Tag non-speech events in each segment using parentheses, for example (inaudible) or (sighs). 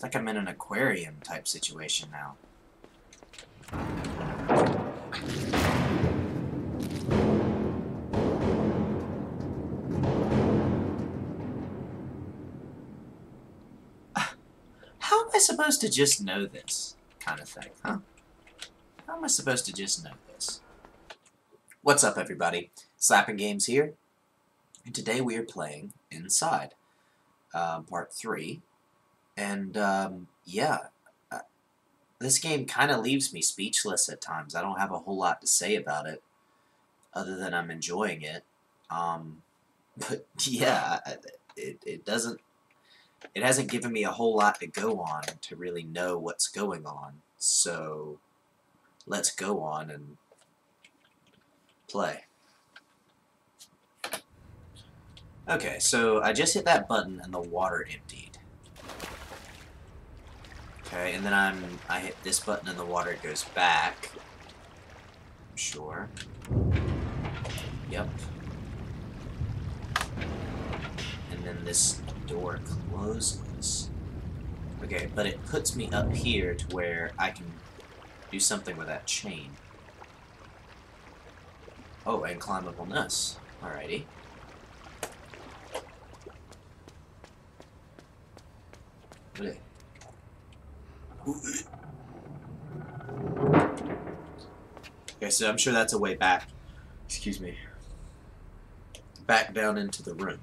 It's like I'm in an aquarium type situation now. (sighs) How am I supposed to just know this kind of thing, huh? How am I supposed to just know this? What's up, everybody? Slapping Games here, and today we are playing Inside, uh, Part 3. And, um, yeah, uh, this game kind of leaves me speechless at times. I don't have a whole lot to say about it, other than I'm enjoying it. Um, (laughs) but, yeah, it, it doesn't it hasn't given me a whole lot to go on to really know what's going on. So let's go on and play. Okay, so I just hit that button and the water emptied. Okay, and then I'm I hit this button and the water goes back. Sure. Yep. And then this door closes. Okay, but it puts me up here to where I can do something with that chain. Oh, and climb up on this. Alrighty. Okay, so I'm sure that's a way back. Excuse me. Back down into the room.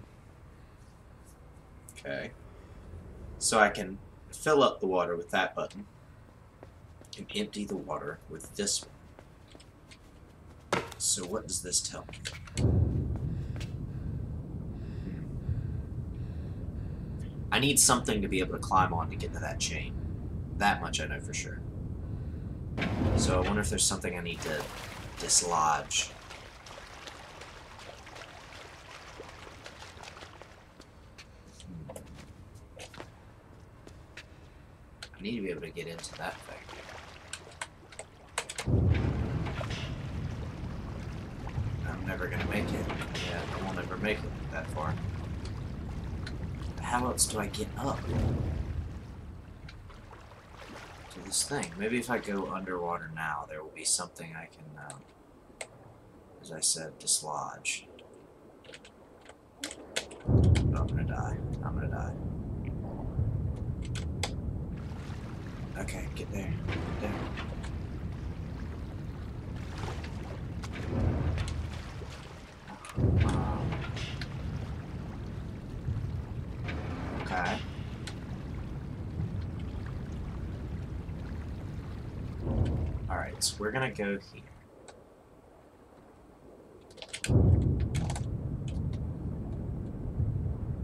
Okay. So I can fill up the water with that button and empty the water with this one. So what does this tell me? I need something to be able to climb on to get to that chain. That much I know for sure. So I wonder if there's something I need to dislodge. I need to be able to get into that thing. I'm never gonna make it. Yeah, I won't ever make it that far. How else do I get up? This thing. Maybe if I go underwater now, there will be something I can, um, as I said, dislodge. Oh, I'm gonna die. I'm gonna die. Okay, get there. Get there. Um, okay. So we're gonna go here.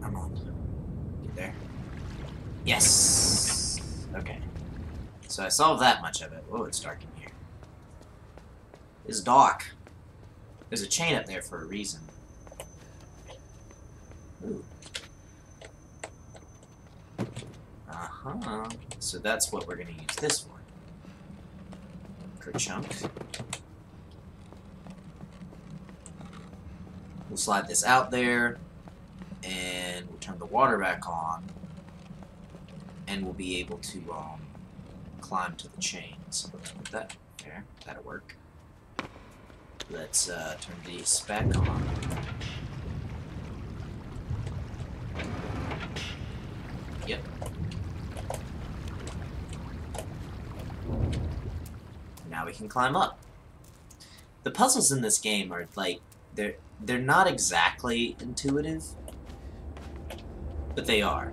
Come on. Get there. Yes! Okay. So I solved that much of it. Whoa, it's dark in here. It's dark. There's a chain up there for a reason. Ooh. Uh-huh. So that's what we're gonna use this for. Kerchunk. We'll slide this out there, and we'll turn the water back on, and we'll be able to, um, climb to the chain. So let's put that there. That'll work. Let's uh, turn these back on. Yep. Now we can climb up. The puzzles in this game are like they're they're not exactly intuitive, but they are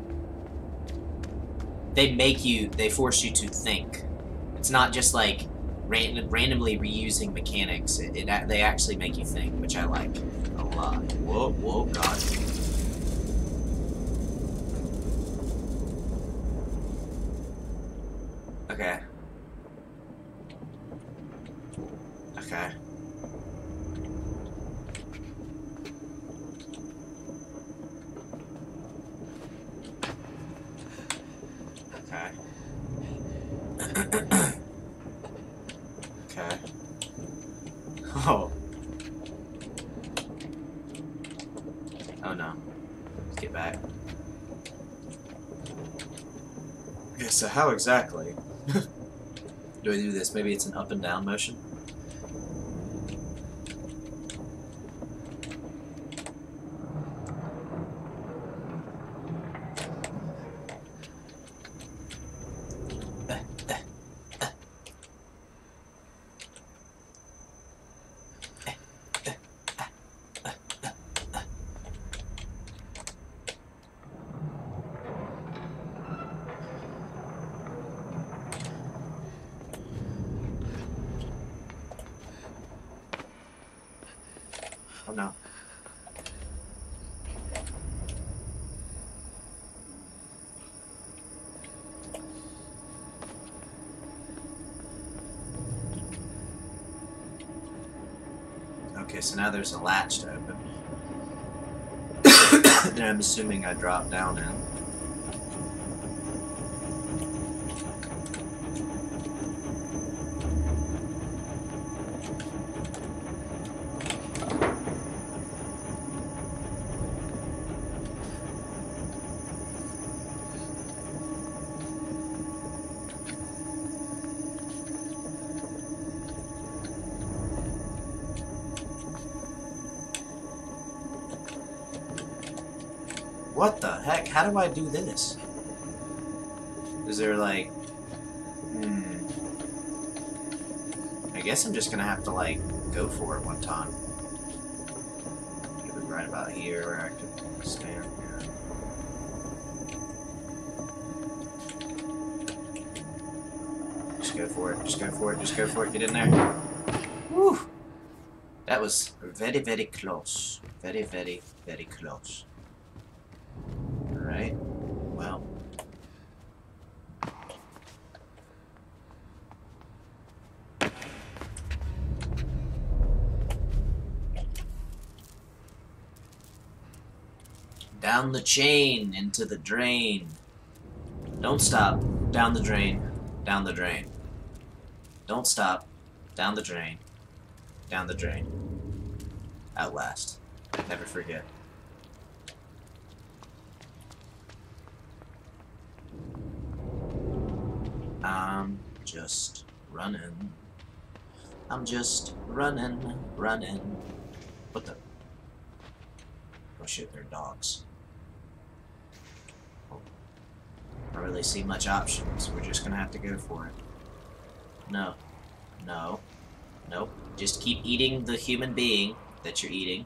they make you, they force you to think. It's not just like ran randomly reusing mechanics. It, it, they actually make you think, which I like a lot. Whoa, whoa, God. Okay. Okay. Okay. okay. Oh. Oh no. Let's get back. Okay, so how exactly (laughs) do I do this? Maybe it's an up and down motion? Oh no. Okay, so now there's a latch to open. (coughs) then I'm assuming I drop down in. What the heck? How do I do this? Is there like... Hmm... I guess I'm just gonna have to like, go for it one time. It was right about here where I could stand. Just go for it, just go for it, just go for it, get in there. Woo! That was very, very close. Very, very, very close. Alright. Well. Down the chain, into the drain. Don't stop. Down the drain. Down the drain. Don't stop. Down the drain. Down the drain. At last. Never forget. I'm just running. I'm just running, running. What the? Oh shit, they're dogs. Oh. I don't really see much options. We're just gonna have to go for it. No. No. Nope. Just keep eating the human being that you're eating.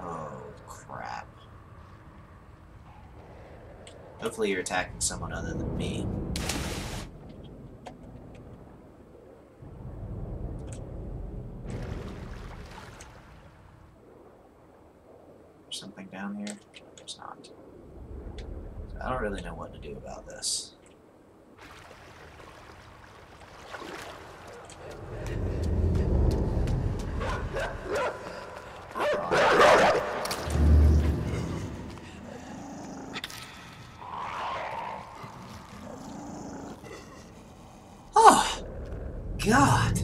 Oh, crap. Hopefully you're attacking someone other than me. There's something down here? There's not. So I don't really know what to do about this. Oh, God.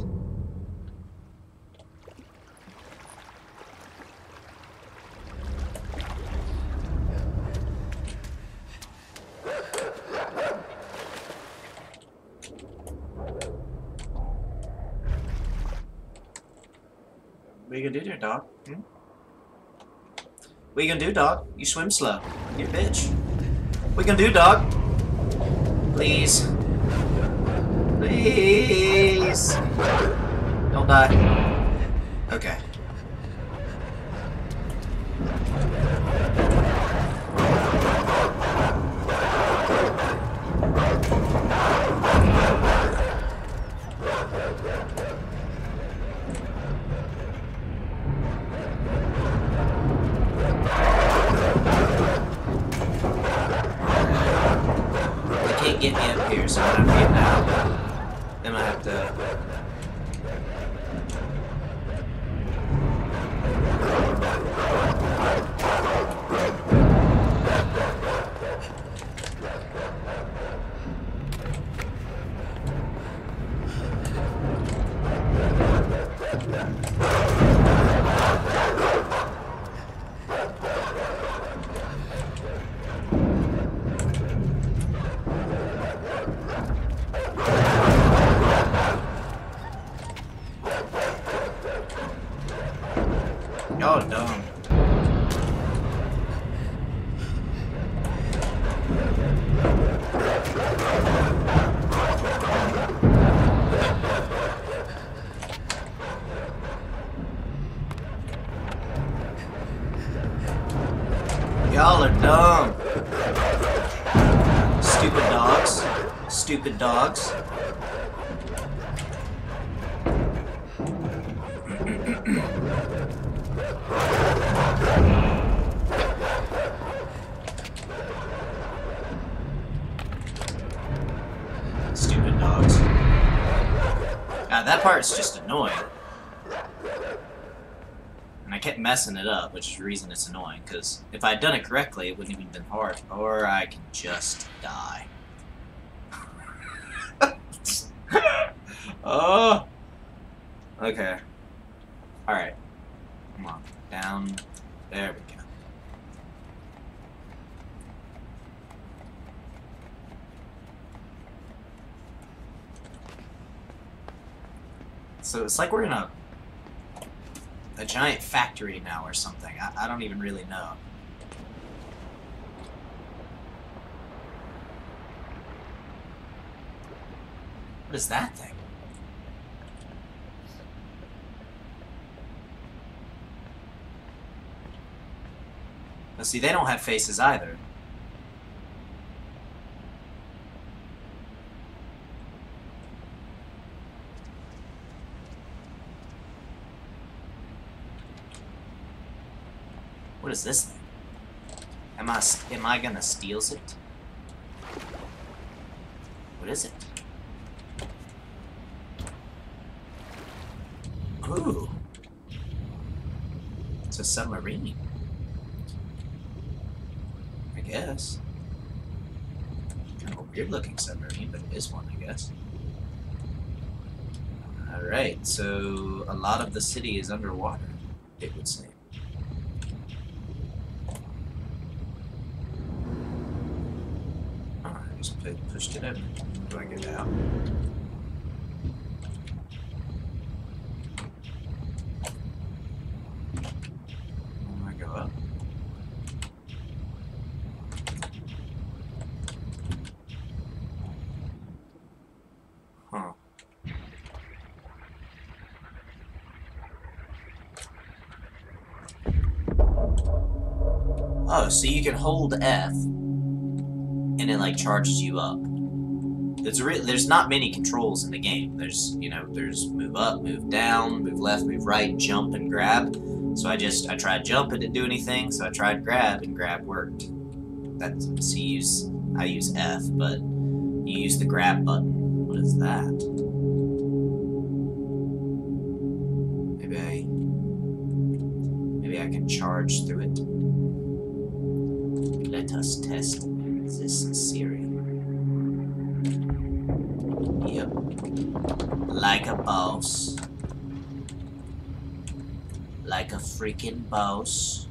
What you gonna do there, dog? Hmm? What you gonna do, dog? You swim slow. You bitch. What you gonna do, dog? Please. Please. Don't die. Okay. Stupid dogs. Stupid dogs. Stupid dogs. God, that part's just annoying. I kept messing it up, which is the reason it's annoying, because if I'd done it correctly, it wouldn't even been hard. Or I can just die. (laughs) oh! Okay. Alright. Come on. Down. There we go. So it's like we're in a a giant factory now or something. I, I don't even really know. What is that thing? Now see, they don't have faces either. What is this thing? Am I am I gonna steals it? What is it? Ooh. It's a submarine. I guess. Kind of a weird looking submarine, but it is one, I guess. Alright, so a lot of the city is underwater, it would seem. Pushed it in. Do I get out? Oh, so you can hold F and it like charges you up. There's re there's not many controls in the game. There's you know there's move up, move down, move left, move right, jump and grab. So I just I tried jump, it didn't do anything. So I tried grab and grab worked. That's you use I use F, but you use the grab button. What is that? Maybe I can charge through it. Let us test this cereal. Yep. Like a boss. Like a freaking boss.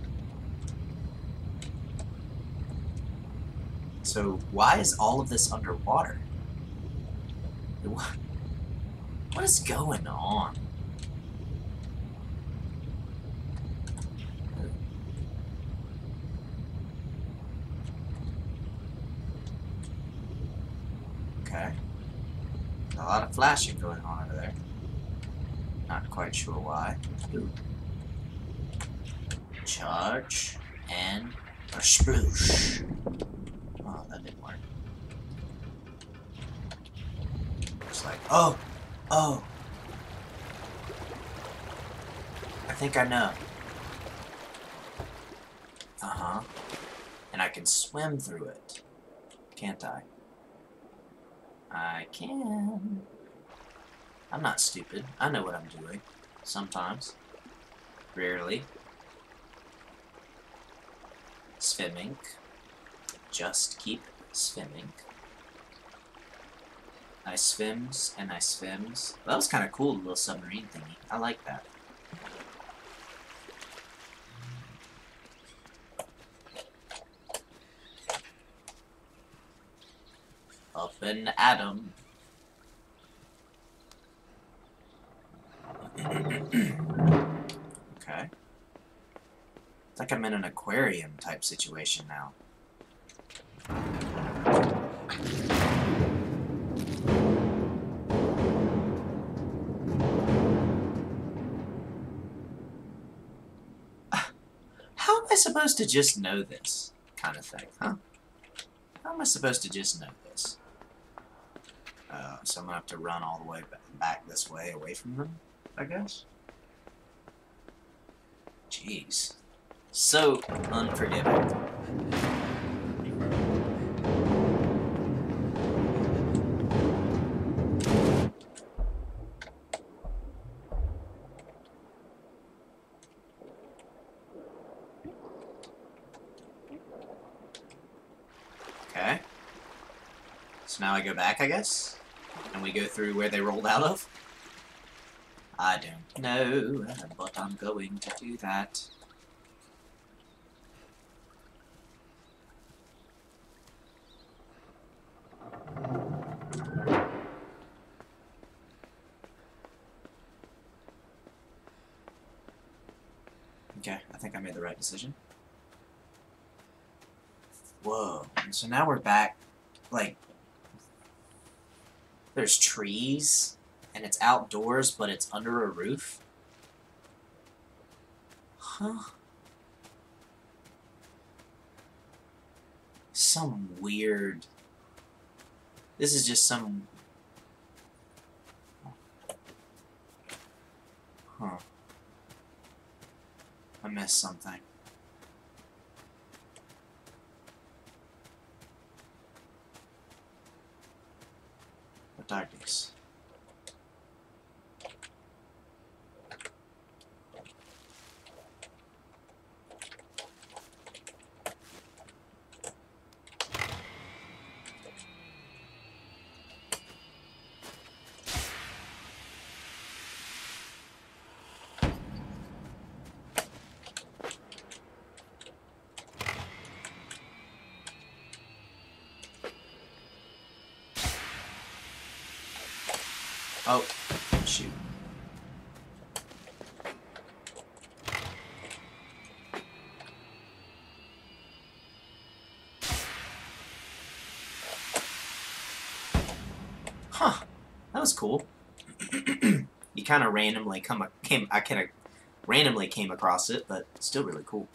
So, why is all of this underwater? What is going on? Okay. A lot of flashing going on over there. Not quite sure why. Charge and a spruce. Oh, that didn't work. Looks like oh, oh. I think I know. Uh huh. And I can swim through it, can't I? I can. I'm not stupid. I know what I'm doing. Sometimes. Rarely. Swimming. Just keep swimming. I swims and I swims. Well, that was kind of cool, little submarine thingy. I like that. And Adam. (clears throat) okay. It's like I'm in an aquarium type situation now. (sighs) How am I supposed to just know this kind of thing, huh? How am I supposed to just know? Uh, so I'm gonna have to run all the way back this way away from them, I guess? Jeez. So unforgiving. I guess? And we go through where they rolled out of? I don't know, but I'm going to do that. Okay, I think I made the right decision. Whoa. And so now we're back, like, there's trees, and it's outdoors, but it's under a roof. Huh? Some weird... This is just some... Huh. I missed something. What Oh, shoot. Huh. That was cool. (clears throat) you kind of randomly come came I kind of randomly came across it, but still really cool.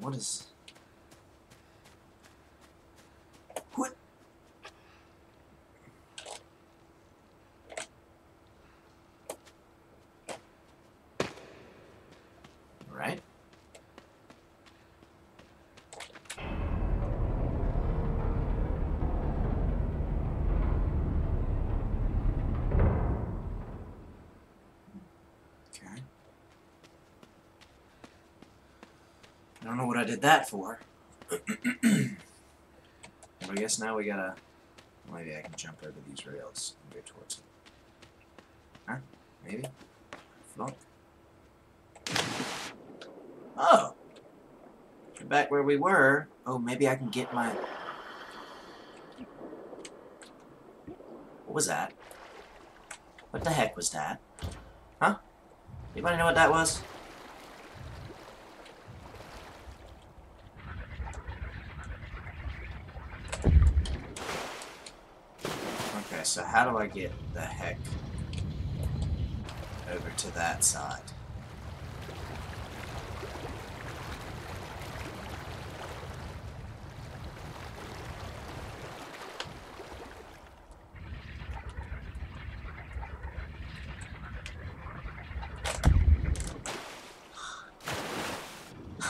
What is What? Right? Okay. I don't know what I did that for. (clears throat) I guess now we gotta... Maybe I can jump over these rails and go towards it. Huh? Maybe? Flunk? Oh! We're back where we were. Oh, maybe I can get my... What was that? What the heck was that? Huh? Anybody know what that was? Okay, so how do I get the heck over to that side?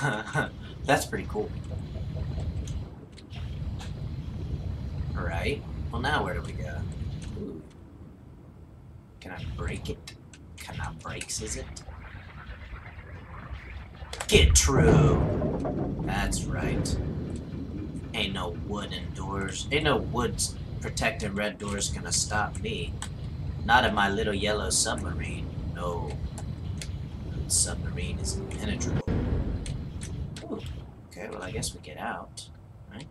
(laughs) That's pretty cool. Alright. Well, now where do we go? Can I break it? Can I breaks, is it? Get true! That's right. Ain't no wooden doors. Ain't no woods protecting red doors gonna stop me. Not in my little yellow submarine. No. The submarine is impenetrable. Ooh. Okay, well I guess we get out. Right?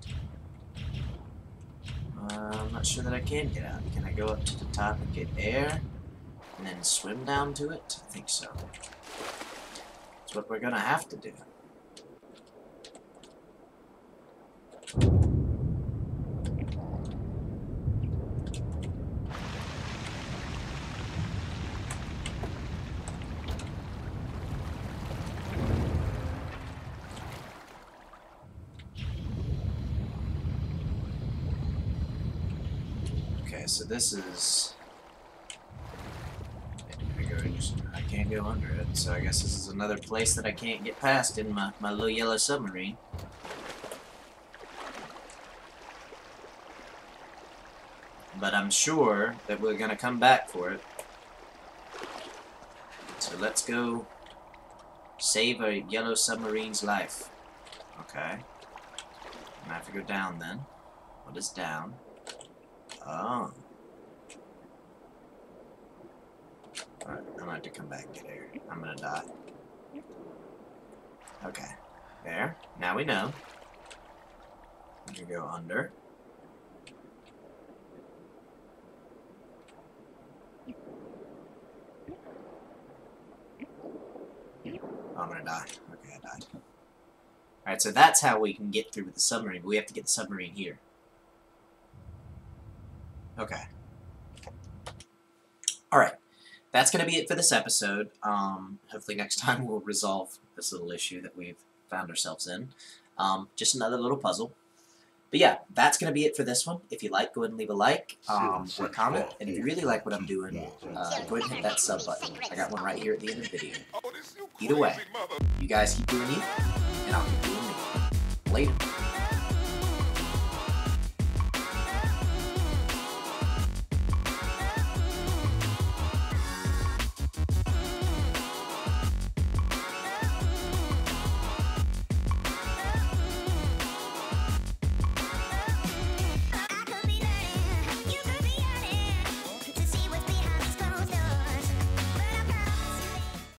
Uh, I'm not sure that I can get out. Can I go up to the top and get air? And then swim down to it? I think so. That's what we're gonna have to do. Okay, so this is. I go just- I go under it, so I guess this is another place that I can't get past in my, my little yellow submarine. But I'm sure that we're gonna come back for it. So let's go save a yellow submarine's life. Okay. I have to go down then. What is down? Oh. I'm gonna have to come back and get air. I'm gonna die. Okay. There. Now we know. You go under. Oh, I'm gonna die. Okay, I died. Alright, so that's how we can get through with the submarine, but we have to get the submarine here. Okay. Alright. That's going to be it for this episode. Um, hopefully next (laughs) time we'll resolve this little issue that we've found ourselves in. Um, just another little puzzle. But yeah, that's going to be it for this one. If you like, go ahead and leave a like um, or a comment. And if you really like what I'm doing, uh, go ahead and hit that sub button. I got one right here at the end of the video. Either way, you guys keep doing you, and I'll keep doing me. Later.